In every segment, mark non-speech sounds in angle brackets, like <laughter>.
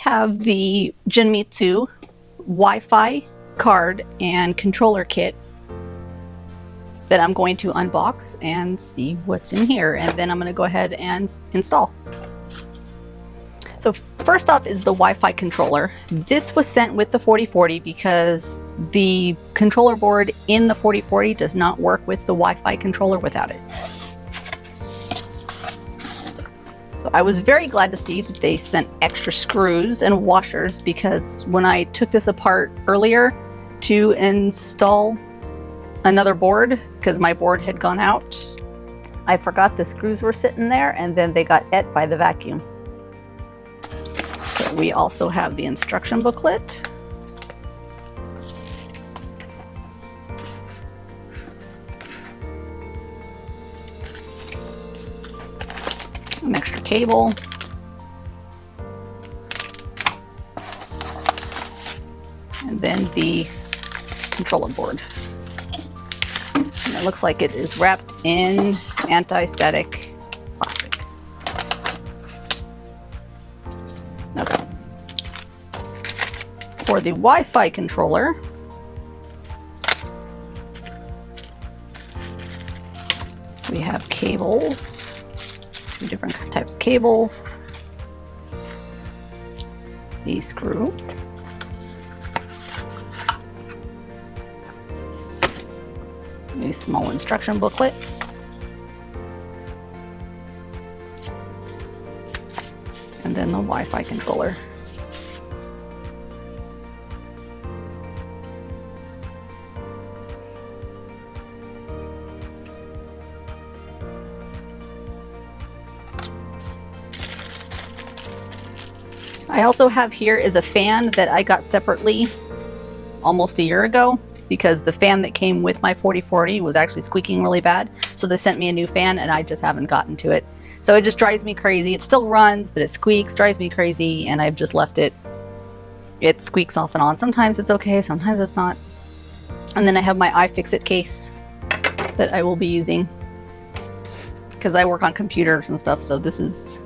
have the Genmitsu Wi-Fi card and controller kit that I'm going to unbox and see what's in here. And then I'm going to go ahead and install. So first off is the Wi-Fi controller. This was sent with the 4040 because the controller board in the 4040 does not work with the Wi-Fi controller without it. I was very glad to see that they sent extra screws and washers because when I took this apart earlier to install another board, because my board had gone out, I forgot the screws were sitting there and then they got et by the vacuum. So we also have the instruction booklet. Cable. And then the controller board. And it looks like it is wrapped in anti-static plastic. Okay. For the Wi-Fi controller, we have cables, two different types of cables, the screw, a small instruction booklet. And then the Wi-Fi controller. I also have here is a fan that I got separately almost a year ago because the fan that came with my 4040 was actually squeaking really bad. So they sent me a new fan and I just haven't gotten to it. So it just drives me crazy. It still runs, but it squeaks, drives me crazy, and I've just left it. It squeaks off and on. Sometimes it's okay, sometimes it's not. And then I have my iFixit case that I will be using because I work on computers and stuff. So this is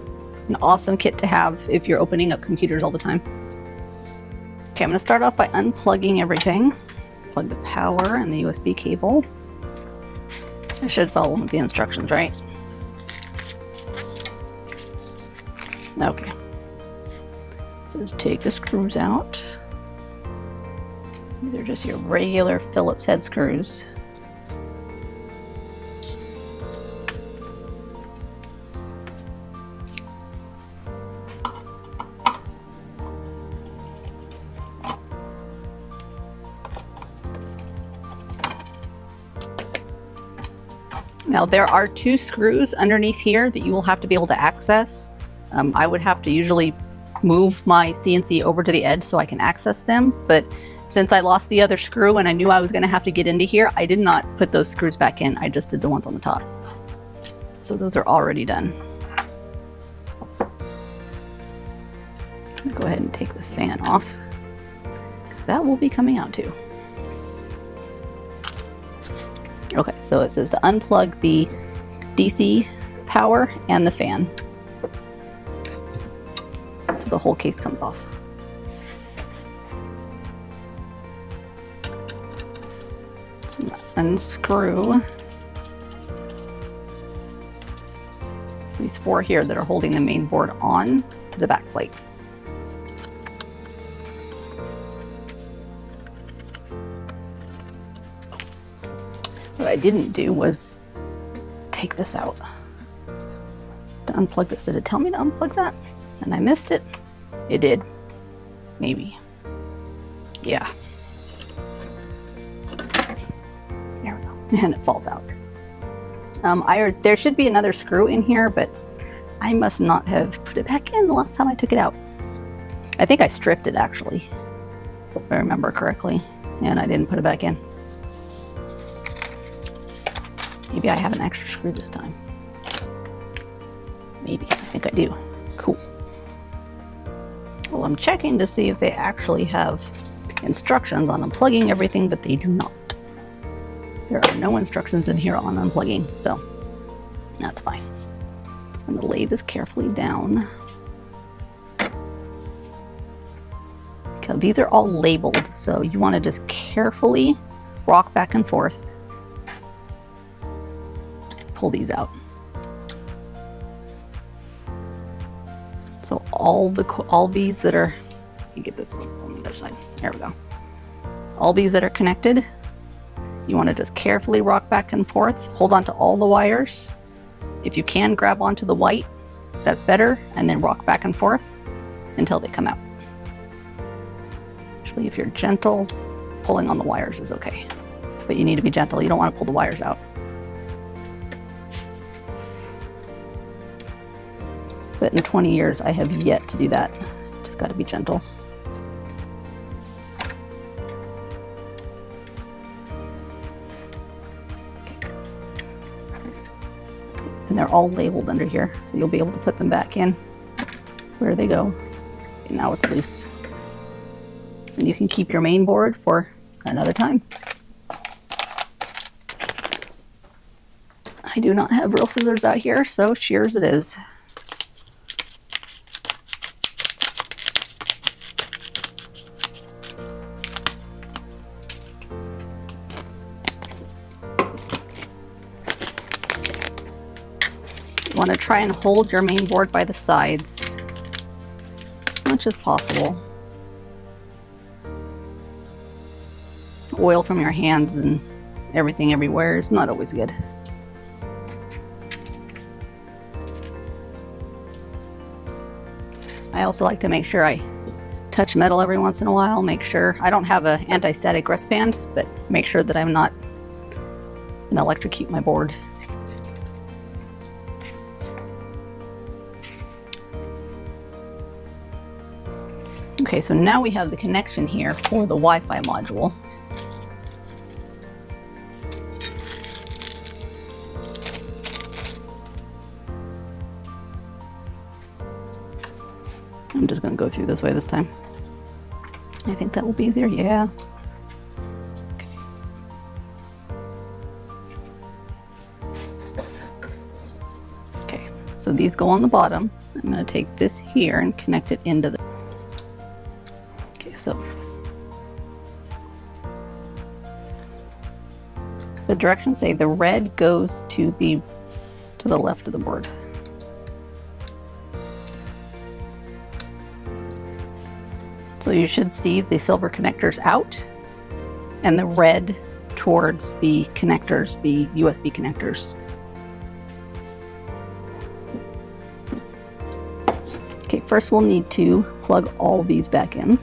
an awesome kit to have if you're opening up computers all the time. Okay, I'm gonna start off by unplugging everything plug the power and the USB cable. I should follow the instructions, right? Okay. It says take the screws out. These are just your regular Phillips head screws. Now there are two screws underneath here that you will have to be able to access. Um, I would have to usually move my CNC over to the edge so I can access them, but since I lost the other screw and I knew I was going to have to get into here, I did not put those screws back in. I just did the ones on the top. So those are already done. Go ahead and take the fan off, because that will be coming out too. Okay, so it says to unplug the DC power and the fan. So the whole case comes off. So unscrew these four here that are holding the main board on to the back plate. I didn't do was take this out to unplug this. Did it tell me to unplug that? And I missed it? It did. Maybe. Yeah. There we go. <laughs> And it falls out. Um, I, there should be another screw in here, but I must not have put it back in the last time I took it out. I think I stripped it actually, if I remember correctly, and I didn't put it back in. Maybe I have an extra screw this time. Maybe. I think I do. Cool. Well, I'm checking to see if they actually have instructions on unplugging everything, but they do not. There are no instructions in here on unplugging, so that's fine. I'm to lay this carefully down. Okay, these are all labeled, so you want to just carefully rock back and forth. Pull these out. So all the all these that are, you get this on the other side. There we go. All these that are connected, you want to just carefully rock back and forth. Hold on to all the wires. If you can, grab onto the white. That's better, and then rock back and forth until they come out. Actually, if you're gentle, pulling on the wires is okay. But you need to be gentle. You don't want to pull the wires out. But in 20 years, I have yet to do that. Just got to be gentle. And they're all labeled under here, so you'll be able to put them back in where they go. Now it's loose. And you can keep your main board for another time. I do not have real scissors out here, so shears it is. Try and hold your main board by the sides as much as possible. Oil from your hands and everything everywhere is not always good. I also like to make sure I touch metal every once in a while, make sure I don't have an anti-static wristband, but make sure that I'm not gonna electrocute my board. Okay, so now we have the connection here for the Wi-Fi module. I'm just gonna go through this way this time. I think that will be there, yeah. Okay, so these go on the bottom. I'm gonna take this here and connect it into the so the directions say the red goes to the to the left of the board. So you should see the silver connectors out and the red towards the connectors, the USB connectors. Okay, first we'll need to plug all these back in.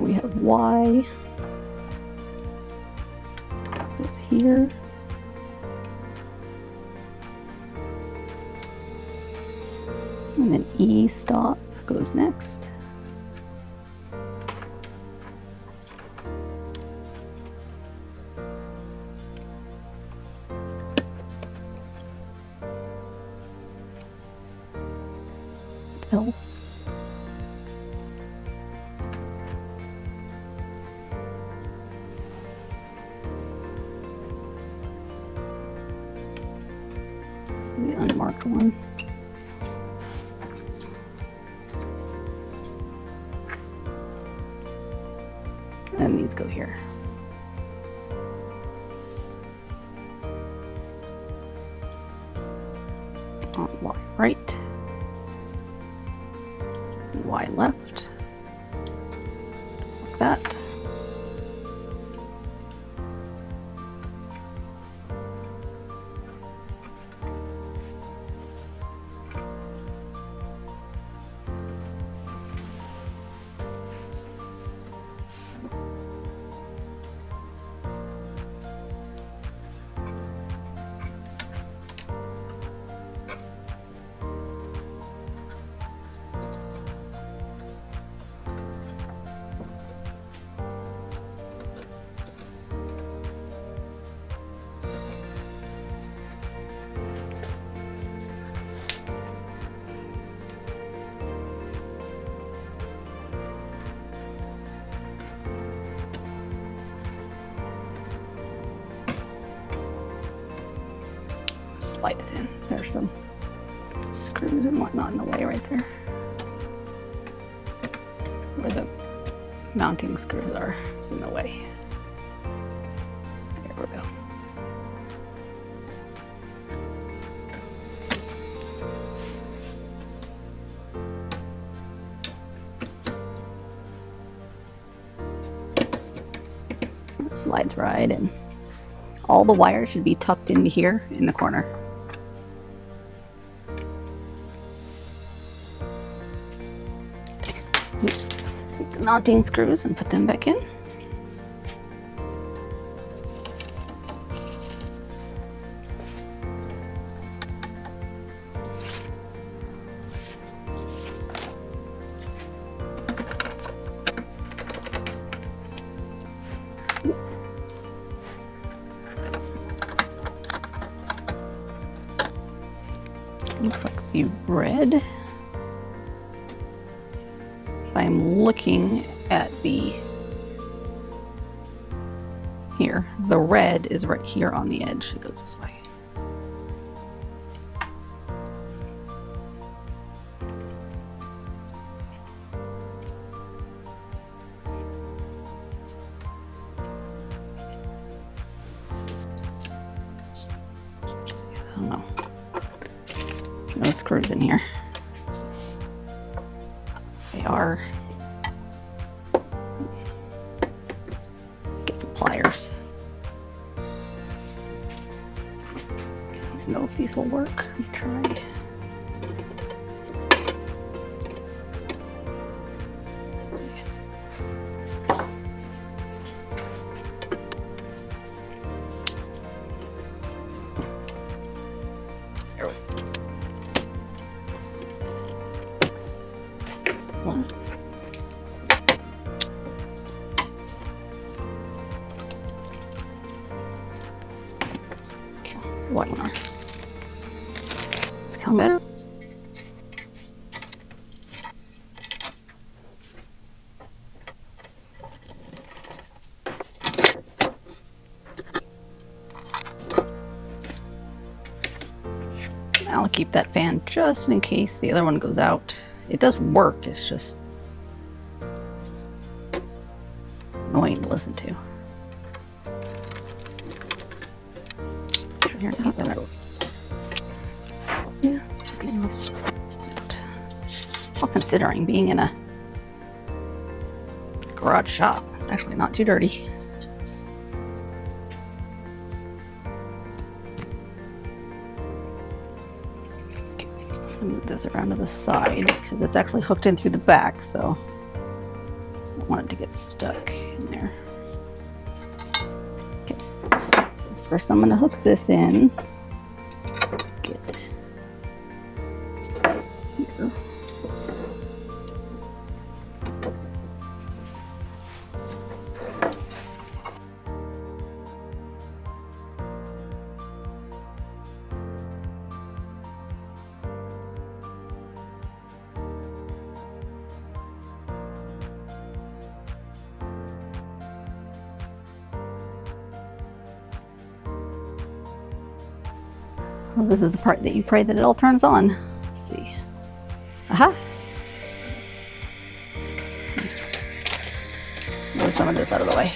Here we have Y. Goes here. And then E stop goes next. L. one. And these go here. On Y right. Y left. Slide it in. There's some screws and whatnot in the way right there. Where the mounting screws are is in the way. There we go. It slides right in. All the wires should be tucked into here in the corner. Mounting screws and put them back in. Looks like the red. Looking at the here, the red is right here on the edge. It goes this way. I don't know if these will work. Let me try. More. It's coming. I'll keep that fan just in case the other one goes out. It does work, it's just annoying to listen to. Here. Yeah. Well, considering being in a garage shop, it's actually not too dirty. Okay, move this around to the side because it's actually hooked in through the back, so I don't want it to get stuck in so first I'm gonna hook this in. Well, this is the part that you pray that it all turns on. Let's see. Aha! Move some of this out of the way.